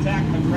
attack them.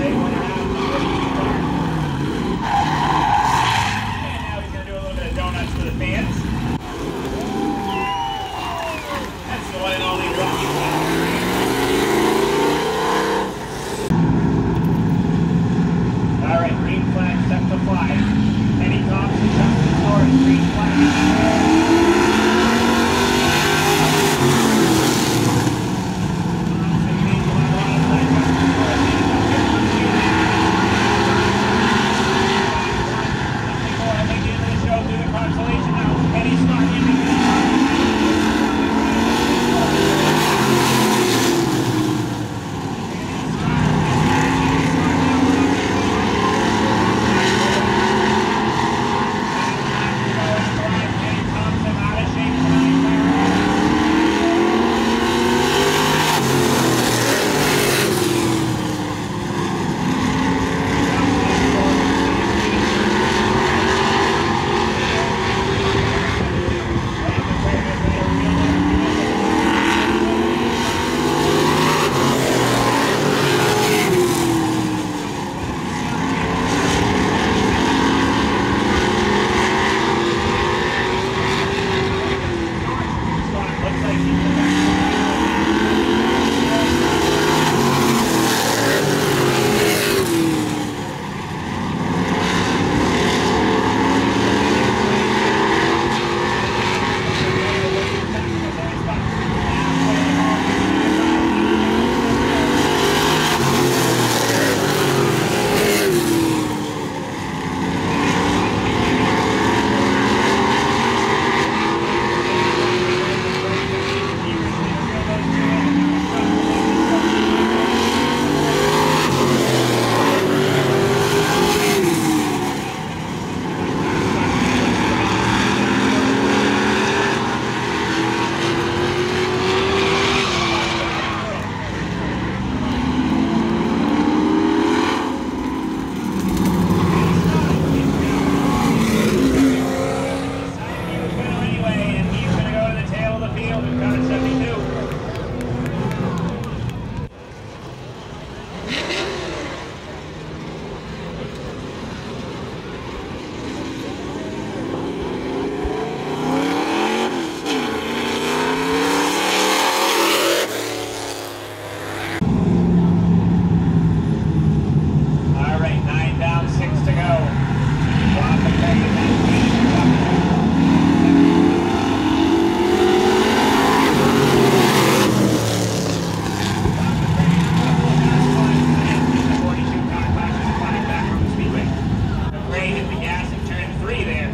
great at the gas in turn three there.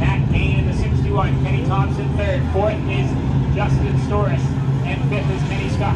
Matt Gain in the 61, Kenny Thompson third, fourth is Justin Storris, and fifth is Kenny Scott.